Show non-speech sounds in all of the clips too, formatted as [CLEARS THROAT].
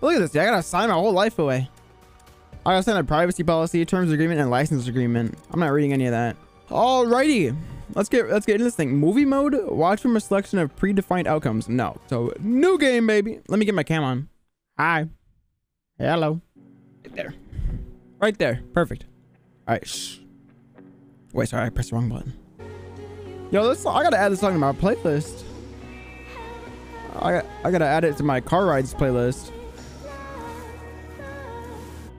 Look at this. dude. I gotta sign my whole life away. I gotta sign a privacy policy, terms agreement, and license agreement. I'm not reading any of that. Alrighty. Let's get let's get into this thing. Movie mode. Watch from a selection of predefined outcomes. No. So new game, baby. Let me get my cam on. Hi. Hello. Right there. Right there. Perfect. All right. Shh. Wait, sorry. I pressed the wrong button. Yo, this I gotta add this song to my playlist. I I gotta add it to my car rides playlist.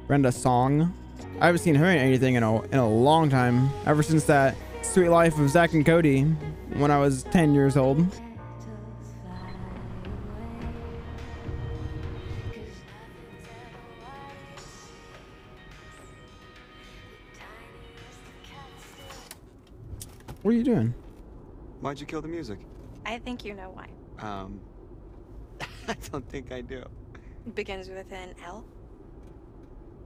Brenda Song. I haven't seen her in anything in a in a long time. Ever since that Suite Life of Zack and Cody when I was 10 years old. What are you doing? Why'd you kill the music? I think you know why. Um, [LAUGHS] I don't think I do. It begins with an L.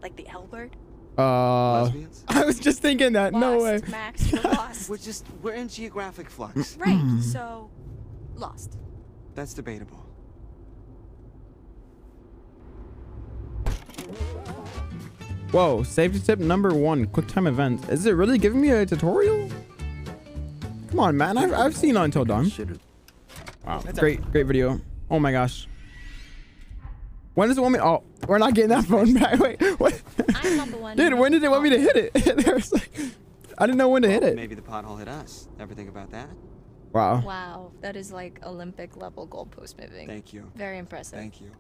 Like the L word. Uh, Lesbians? [LAUGHS] I was just thinking that. No way. Max, [LAUGHS] you're lost. We're just, we're in geographic flux. right, so lost. That's debatable. Whoa, safety tip number one, quick time event. Is it really giving me a tutorial? Come on, man. I've, I've seen Until Dawn. Wow, great, great video. Oh my gosh. When does it want me? Oh, we're not getting that phone [LAUGHS] back. Wait, what? I'm not the one. Dude, when did it want me to hit it? [LAUGHS] there was like, I didn't know when to hit it. Maybe the pothole hit us. Ever think about that? Wow. Wow, that is like Olympic level goalpost moving. Thank you. Very impressive. Thank you.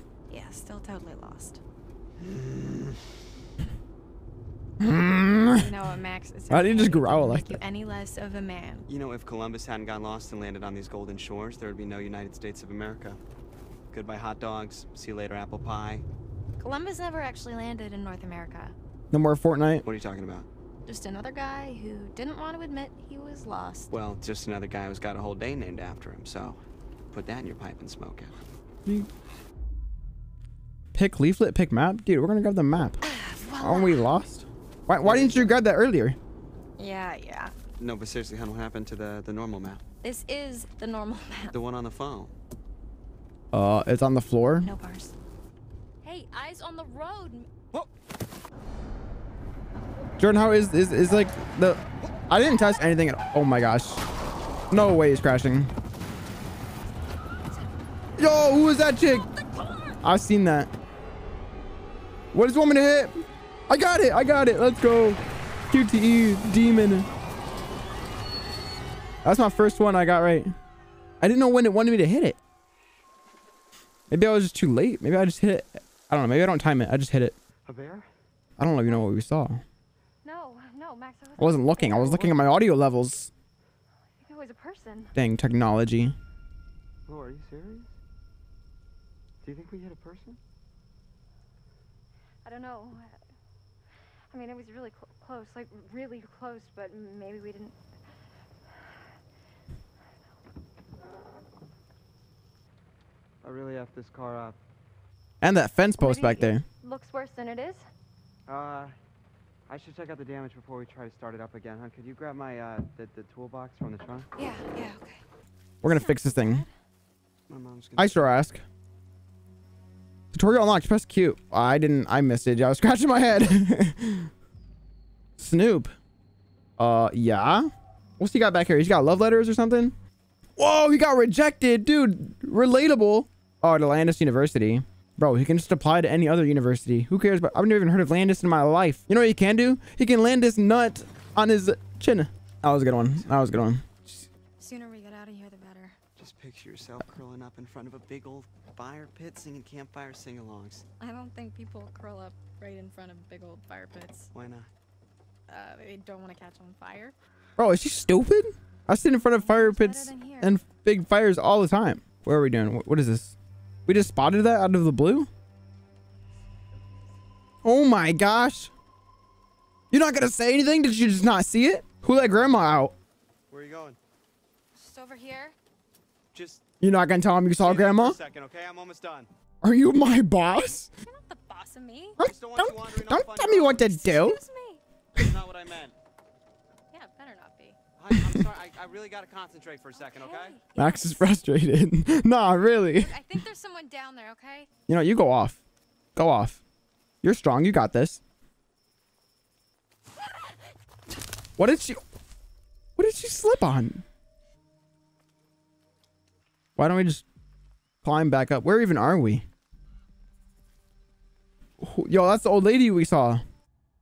[LAUGHS] Yeah, still totally lost. Mm. You know what, Max? It's Why do you just growl like make you that? any less of a man. You know, if Columbus hadn't got lost and landed on these golden shores, there would be no United States of America. Goodbye hot dogs. See you later apple pie. Columbus never actually landed in North America. No more Fortnite. What are you talking about? Just another guy who didn't want to admit he was lost. Well, just another guy who's got a whole day named after him, so put that in your pipe and smoke it. Pick leaflet, pick map. Dude, we're gonna grab the map. [SIGHS] Voila. Aren't we lost? Why, why didn't you grab that earlier? Yeah, yeah. No, but seriously, what happened to the, the normal map? This is the normal [LAUGHS] map. The one on the phone. Uh, it's on the floor. No bars. Hey, eyes on the road. Jordan, how is is is like the? I didn't touch anything. At, oh my gosh! No way he's crashing. Yo, who is that chick? I've seen that. What want me to hit? I got it. I got it. Let's go. QTE demon. That's my first one I got right. I didn't know when it wanted me to hit it. Maybe I was just too late. Maybe I just hit it. I don't know. Maybe I don't time it. I just hit it. A bear? I don't even know what we saw. No, no, Max. I, I wasn't looking. I was looking at my audio levels. I think it was a person. Dang technology. Oh, are you serious? Do you think we hit a person? I don't know. I mean, it was really cl- close, like really close, but maybe we didn't. I really effed this car up. And that fence post Maybe back there. Looks worse than it is. Uh, I should check out the damage before we try to start it up again, huh? Could you grab my, uh, the, the toolbox from the trunk? Yeah, yeah, okay. We're gonna fix this thing. My mom's gonna... I sure ask. Tutorial unlocked. Press Q. I didn't. I missed it. I was [LAUGHS] scratching my head. Snoop. Uh, yeah. What's he got back here? He's got love letters or something? Whoa, he got rejected, dude. Relatable. Oh, to Landis University. Bro, he can just apply to any other university. Who cares? But I've never even heard of Landis in my life. You know what he can do? He can land this nut on his chin. That was a good one. That was a good one. Sooner we get out of here, the better. Just picture yourself curling up in front of a big old fire pit singing campfire sing-alongs. I don't think people curl up right in front of big old fire pits. Why not? Uh, they don't want to catch on fire. Bro, is she stupid? I sit in front of fire pits and big fires all the time. Where are we doing? What, what is this? We just spotted that out of the blue? Oh my gosh. You're not gonna say anything? Did you just not see it? Who let grandma out? Where are you going? Just over here. Just You're not gonna tell him you saw stay there grandma? a second, okay? I'm almost done. Are you my boss? You're not the boss of me. Don't, don't don't, wandering don't off on tell me what to do. Excuse me. That's not what I meant. Really gotta concentrate for a second, okay? Max is [LAUGHS] frustrated. [LAUGHS] nah, really. I think there's someone down there, okay? You know, you go off. Go off. You're strong. You got this. What did she... What did she slip on? Why don't we just climb back up? Where even are we? Yo, that's the old lady we saw.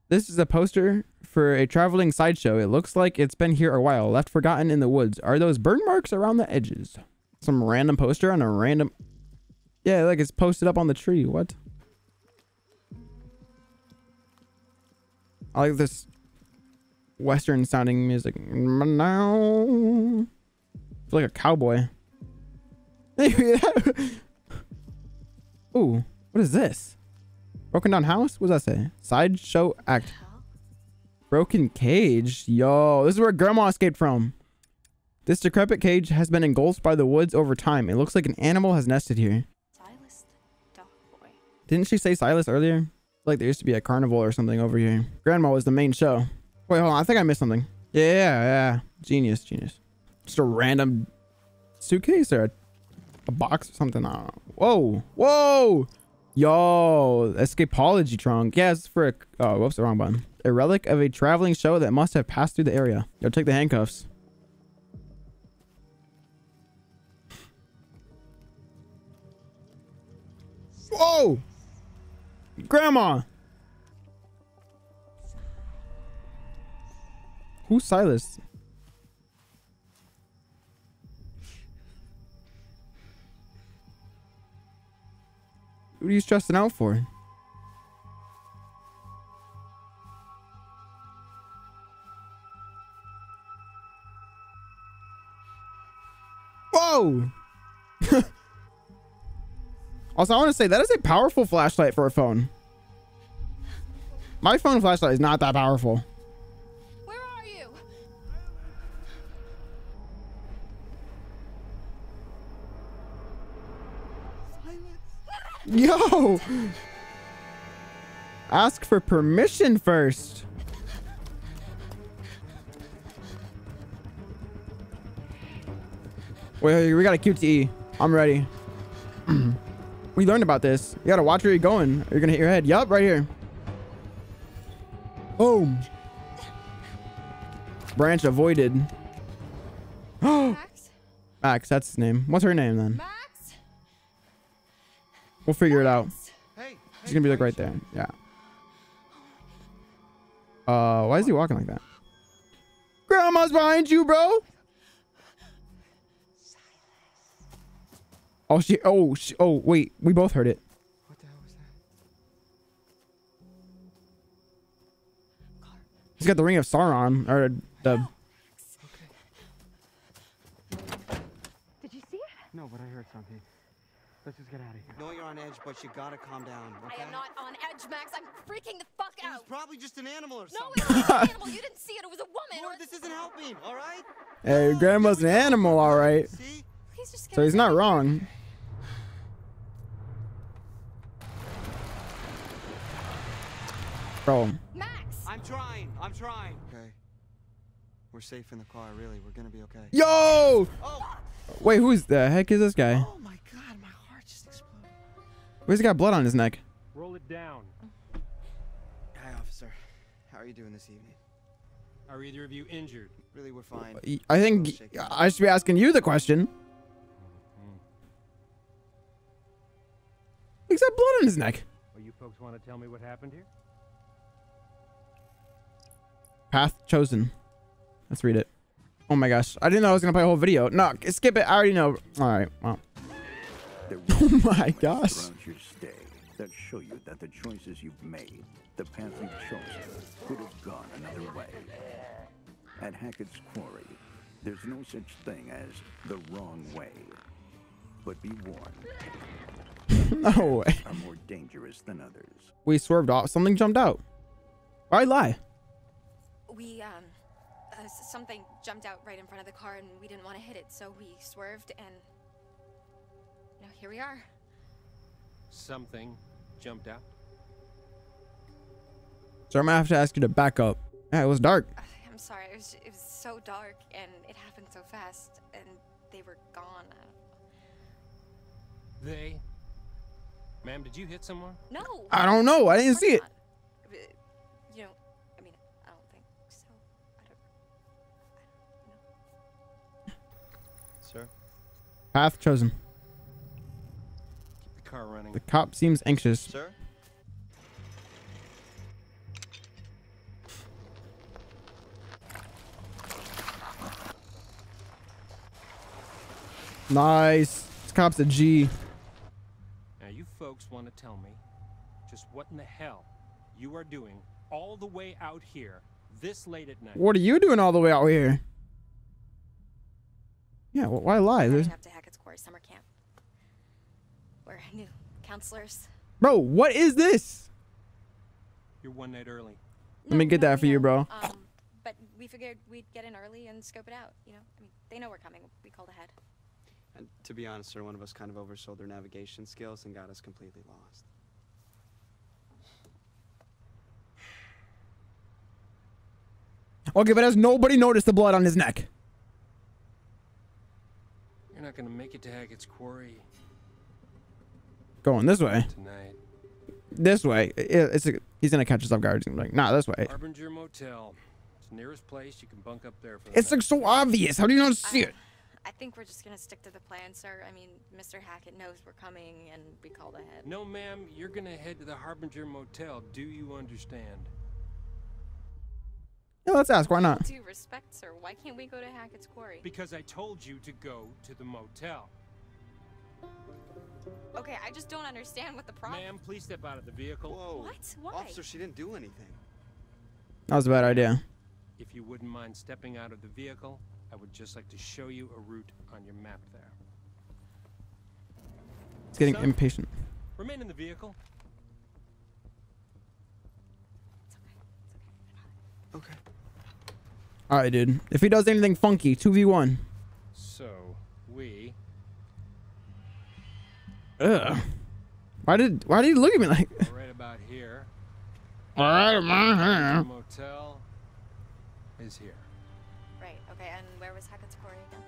This is a poster for a traveling sideshow. It looks like it's been here a while, left forgotten in the woods. Are those burn marks around the edges? Some random poster on a random... Yeah, like it's posted up on the tree. What? I like this western sounding music. Now, feel like a cowboy. [LAUGHS] Ooh, what is this? Broken down house? What does that say? Sideshow act. Broken cage. Yo, this is where grandma escaped from. This decrepit cage has been engulfed by the woods over time. It looks like an animal has nested here. Silas the dog boy. Didn't she say Silas earlier? Like there used to be a carnival or something over here. Grandma was the main show. Wait, hold on. I think I missed something. Yeah, yeah, yeah. Genius, genius. Just a random suitcase or a, a box or something. I don't know. Whoa, whoa. Yo, escapology trunk. Yeah, it's for a. Oh, whoops, the wrong button. A relic of a traveling show that must have passed through the area. Yo, take the handcuffs. Whoa! Grandma! Who's Silas? What are you stressing out for? Whoa! [LAUGHS] also, I want to say that is a powerful flashlight for a phone. My phone flashlight is not that powerful. Yo! Ask for permission first. Wait, we got a QTE. I'm ready. [CLEARS THROAT] we learned about this. You gotta watch where you're going. Or you're gonna hit your head. Yup, right here. Boom. Branch avoided. [GASPS] Max? Max, that's his name. What's her name then? Max? We'll figure it out. Hey. She's gonna be like right there. Yeah. Uh, why is he walking like that? Grandma's behind you, bro. Oh, she. Oh, she, oh, wait. We both heard it. What the hell was that? He's got the ring of Sauron, or the. Did you see it? No, but I heard something. Let's just get out of here. know you're on edge, but you gotta calm down, okay? I am not on edge, Max. I'm freaking the fuck It was out. probably just an animal or something. No, it wasn't an [LAUGHS] animal. You didn't see it. It was a woman. Lord, or- this isn't helping, all right? Hey, grandma's an animal, all right. See? Please just So he's not wrong. Bro. Max! I'm trying. I'm trying. Okay. We're safe in the car, really. We're gonna be okay. yo! Oh! Wait, who's the heck is this guy? Oh my god, Where's he got blood on his neck? Roll it down. Hi, officer. How are you doing this evening? Are either of you injured? Really, we're fine. I think I should be asking you the question. Mm-hmm. He's got blood on his neck. Well, you folks want to tell me what happened here? Path chosen. Let's read it. Oh my gosh. I didn't know I was going to play a whole video. No, skip it. I already know. All right. Well. There [LAUGHS] Oh my gosh. your stay that show you that the choices you've made, the path you've chosen, could have gone another way. At Hackett's Quarry, there's no such thing as the wrong way. But be warned, [LAUGHS] No way. are more dangerous than others. We swerved off. Something jumped out. Why lie? We, um, uh, something jumped out right in front of the car and we didn't want to hit it, so we swerved and. You know, here we are. Something jumped out. So I'm going to have to ask you to back up. Yeah, it was dark. Uh, I'm sorry. It was, it was so dark and it happened so fast and they were gone. They? Ma'am, did you hit someone? No. I don't know. I didn't see course it. Uh, You know, I mean, I don't think so. I don't. Sir? Path chosen. Keep the car running. The cop seems anxious. Sir? Nice. This cop's a G. Now, you folks want to tell me just what in the hell you are doing all the way out here this late at night? What are you doing all the way out here? Yeah, wh- why lie? There's... Heading up to Hackett's Quarry summer camp. We're new counselors. Bro, what is this? You're one night early. Let me get that for you, bro. Um, but we figured we'd get in early and scope it out. You know, I mean, they know we're coming. We called ahead. And to be honest, sir, one of us kind of oversold their navigation skills and got us completely lost. Okay, but has nobody noticed the blood on his neck? You're not gonna make it to Hackett's Quarry Going this way. tonight. This way. I- It's a, he's gonna catch us off guard. He's gonna be like, nah, this way. Harbinger Motel. It's the nearest place you can bunk up there for the It's night. like so obvious. How do you not see I- it? I think we're just gonna stick to the plan, sir. I mean, Mr. Hackett knows we're coming, and we called ahead. No, ma'am, you're gonna head to the Harbinger Motel. Do you understand? Yeah, let's ask. Why not? Due respect, sir. Why can't we go to Hackett's Quarry? Because I told you to go to the motel. Okay, I just don't understand what the problem. Ma'am, please step out of the vehicle. Whoa. What? Why? Officer, she didn't do anything. That was a bad idea. If you wouldn't mind stepping out of the vehicle, I would just like to show you a route on your map there. It's getting Son? impatient. Remain in the vehicle. It's okay. It's okay. Okay. All right, dude. If he does anything funky, two v one. So, Ugh. Why did Why did he look at me like? are right about here. All right, The man. motel is here. Right. Okay. And where was Hackett's Quarry again?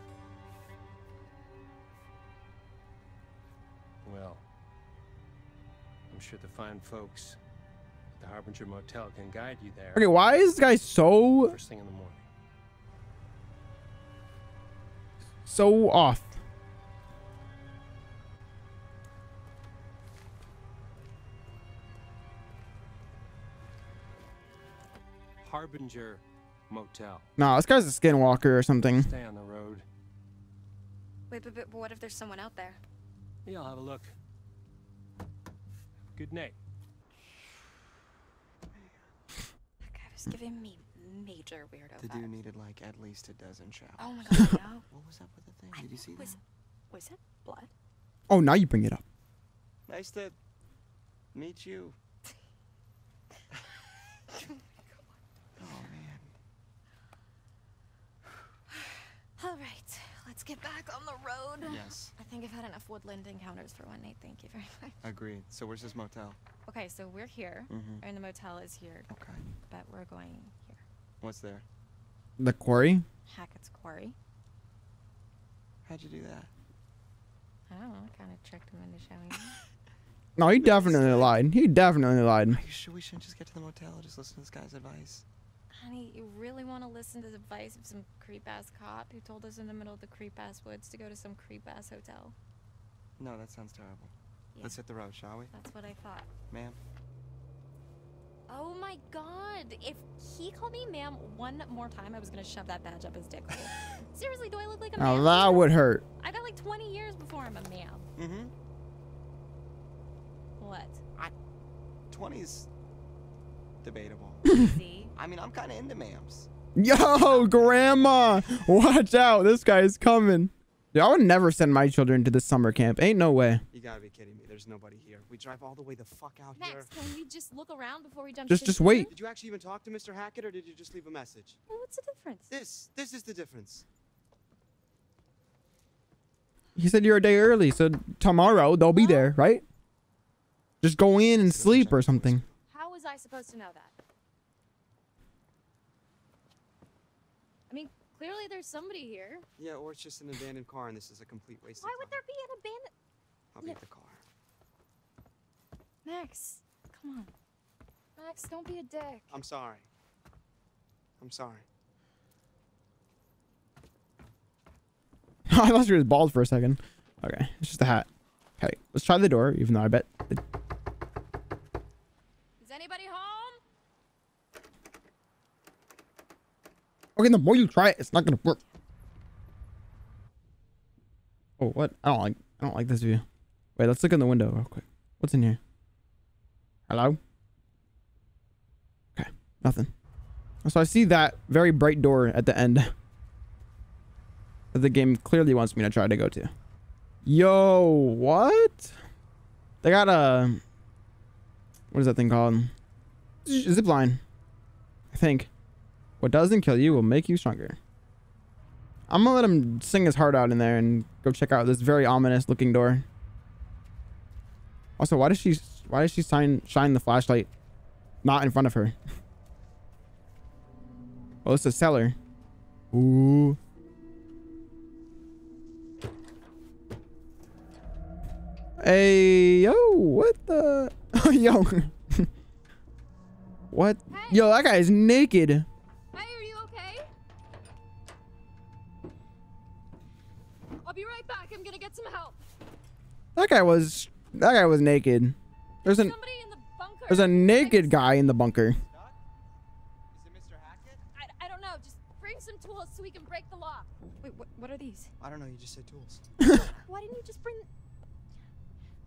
Well, I'm sure the fine folks at the Harbinger Motel can guide you there. Okay, why is this guy so First thing in the morning. so off? Harbinger Motel. Nah, this guy's a skinwalker or something. Stay on the road. Wait, but, but, but what if there's someone out there? Yeah, I'll have a look. Good night. That guy was giving me major weirdo The vibes. dude needed like at least a dozen showers. Oh my god, no. [LAUGHS] What was up with the thing? Did you see was, that? was it blood? Oh, now you bring it up. Nice to meet you. oh man. All right, let's get back on the road. Yes. I think I've had enough woodland encounters for one night. Thank you very much. Agreed. So where's this motel? Okay, so we're here, Mm-hmm. and the motel is here, Okay. but we're going here. What's there? The quarry. Hackett's Quarry. How'd you do that? I don't know. I kind of tricked him into showing me. No, he definitely lied. He definitely lied. Are you sure we shouldn't just get to the motel and just listen to this guy's advice? Honey, you really want to listen to the advice of some creep ass cop who told us in the middle of the creep ass woods to go to some creep ass hotel? No, that sounds terrible. Yeah, Let's hit the road, shall we? that's what I thought. Ma'am? Oh my god! If he called me ma'am one more time, I was gonna shove that badge up his dick hole. [LAUGHS] Seriously, do I look like a Now ma'am? that would hurt. I got like 20 years before I'm a ma'am. Mm-hmm. What? 20's debatable. [LAUGHS] See? I mean, I'm kind of into ma'ams. Yo, grandma, watch out. This guy's coming. Dude, I would never send my children to this summer camp. Ain't no way. You gotta be kidding me. There's nobody here. We drive all the way the fuck out here. Max, can we just look around before we jump Just- to the just wait. conclusion? Did you actually even talk to Mr. Hackett or did you just leave a message? Well, what's the difference? This, this is the difference. He said you're a day early, so tomorrow they'll be there, right? Just go in and sleep or something. How was I supposed to know that? I mean, clearly there's somebody here. Yeah, or it's just an abandoned car and this is a complete waste of time. Why would there be an abandoned... I'll beat the car. Max, come on. Max, don't be a dick. I'm sorry. I'm sorry. [LAUGHS] I thought she was bald for a second. Okay, it's just a hat. Okay, let's try the door, even though I bet. It... Okay, the more you try it, it's not gonna work. Oh, what? I don't like. I don't like this view. Wait, let's look in the window real quick. What's in here? Hello? Okay, nothing. So I see that very bright door at the end that the game clearly wants me to try to go to. Yo, what? They got a what is that thing called? Zip line, I think. What doesn't kill you will make you stronger. I'm gonna let him sing his heart out in there and go check out this very ominous looking door. Also, why does she why does she shine shine the flashlight not in front of her? [LAUGHS] Oh, it's a cellar. Ooh. Hey, yo, what the? [LAUGHS] yo. [LAUGHS] what? Yo, that guy is naked. Some help. That guy was that guy was naked. There's an Somebody in the bunker. there's a naked guy in the bunker. Is it Mr. Hackett? I, I don't know. Just bring some tools so we can break the lock. Wait, what, what are these? I don't know, you just said tools. [LAUGHS] Why didn't you just bring...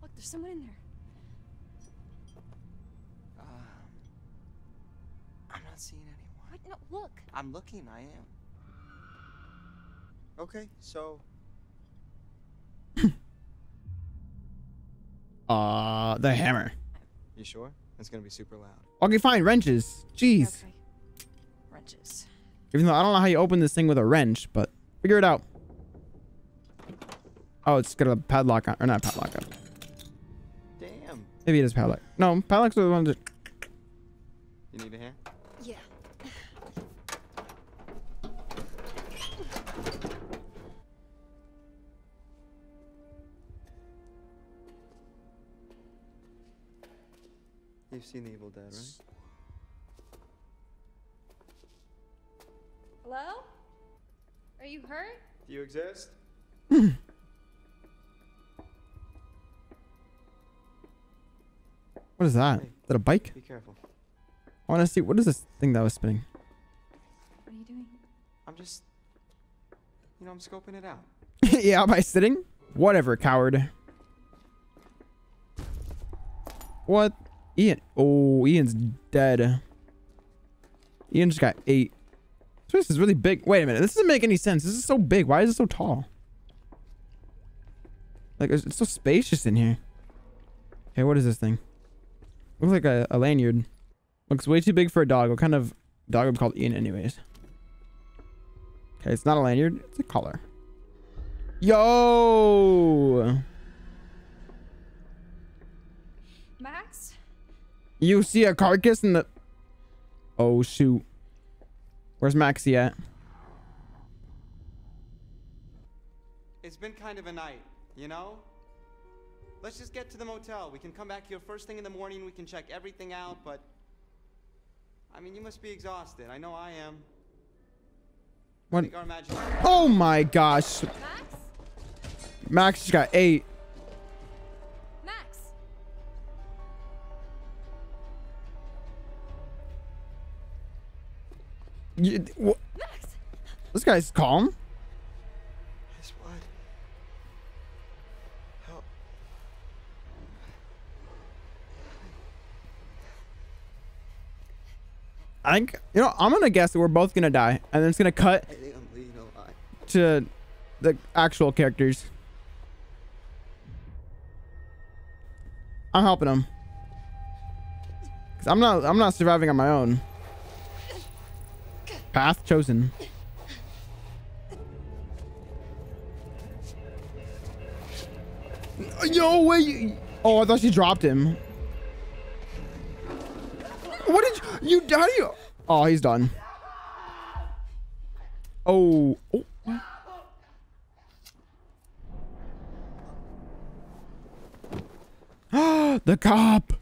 Look, there's someone in there. Um, I'm not seeing anyone. What? No, look. I'm looking, I am. Okay, so Uh, the hammer. you sure? It's gonna be super loud. Okay, fine. Wrenches. Jeez. Okay. Wrenches. Even though I don't know how you open this thing with a wrench, but figure it out. Oh, it's got a padlock on, or not a padlock on. Damn. Maybe it is padlock. No, padlocks are the ones that. You need a hand? You've seen The Evil Dead, right? Hello? Are you hurt? Do you exist? [LAUGHS] What is that? Hey. Is that a bike? Be careful. I want to see. What is this thing that was spinning? What are you doing? I'm just you know, I'm scoping it out. [LAUGHS] yeah, by sitting? Whatever, coward. What? Ian. Oh, Ian's dead. Ian just got ate. This is really big. Wait a minute. This doesn't make any sense. This is so big. Why is it so tall? Like, it's so spacious in here. Okay, what is this thing? Looks like a, a lanyard. Looks way too big for a dog. What kind of dog would be called Ian anyways? Okay, it's not a lanyard. It's a collar. Yo! Max? You see a carcass in the... Oh, shoot. Where's Maxie at? It's been kind of a night, you know? Let's just get to the motel. We can come back here first thing in the morning. We can check everything out, but. I mean, you must be exhausted. I know I am. What? think. Oh my gosh. Max? Max just got ate. You, this guy's calm. Yes, what? Help. I think, you know, I'm gonna guess that we're both gonna die. And then it's gonna cut I think I'm bleeding a lot. to the actual characters. I'm helping him. Cause I'm not, I'm not surviving on my own. Path chosen. Yo, wait. Oh, I thought she dropped him. What did you, you, how do you? Oh, he's done. Oh. oh. [GASPS] the cop.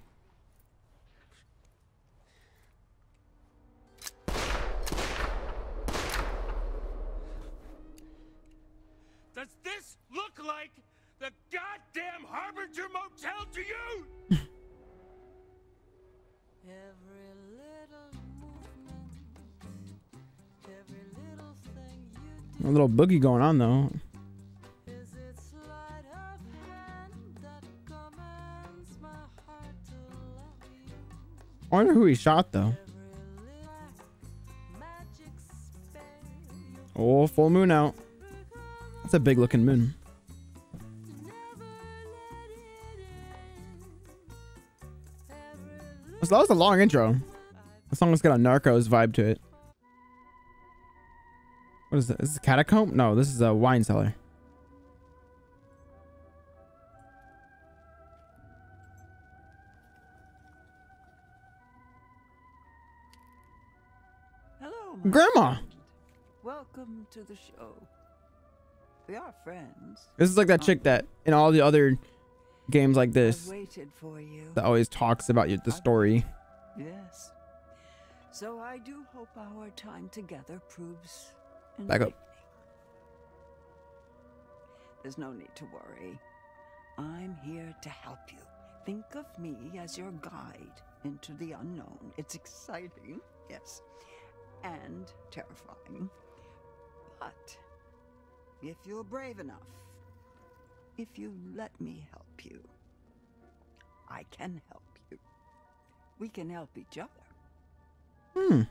A little boogie going on though. I wonder who he shot though. Oh, full moon out. That's a big looking moon. So that was a long intro. The song's got a Narcos vibe to it. What is this? Is this a catacomb? No, this is a wine cellar. Hello, Grandma. friend. Welcome to the show. We are friends. This is like that chick that in all the other games like this waited for you. that always talks about your, the story. Yes. So I do hope our time together proves Back up. There's no need to worry. I'm here to help you. Think of me as your guide into the unknown. It's exciting, yes, and terrifying. But if you're brave enough, if you let me help you, I can help you. We can help each other. Hmm.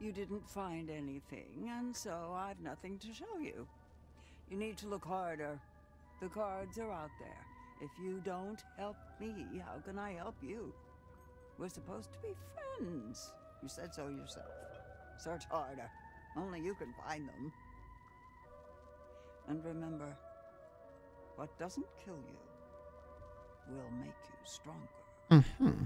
You didn't find anything, and so I've nothing to show you. You need to look harder. The cards are out there. If you don't help me, how can I help you? We're supposed to be friends. You said so yourself. Search harder. Only you can find them. And remember, what doesn't kill you will make you stronger. hmm